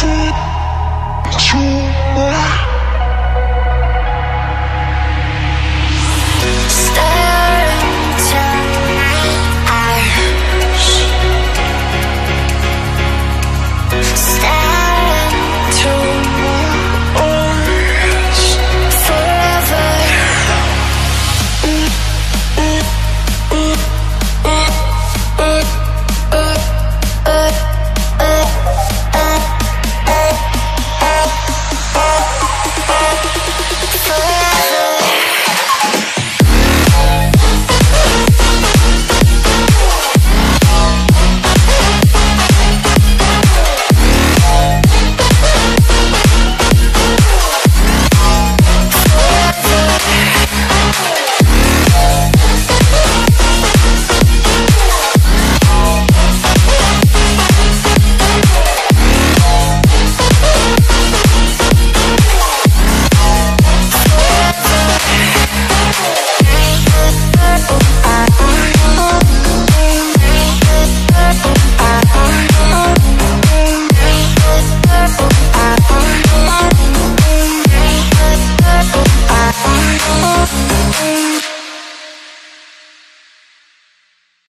fool.